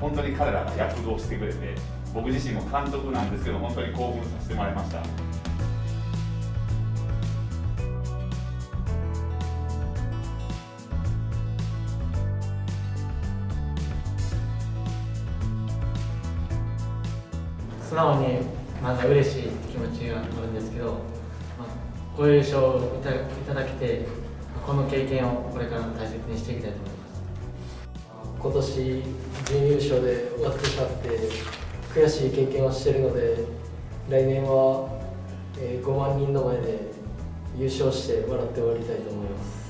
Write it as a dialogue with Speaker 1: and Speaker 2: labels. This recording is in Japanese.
Speaker 1: 本当に彼らが躍動してくれて僕自身も監督なんですけど本当に興奮させてもらいました。
Speaker 2: 素直になんか嬉しい気持ちがあるんですけど、まあ、ご優勝いたいただけてこの経験をこれからも大切にしていきたいと思います。
Speaker 3: 今年準優勝で終わってしまって悔しい経験をしているので来年は、5万人の前で優勝して笑って終わりたいと思います。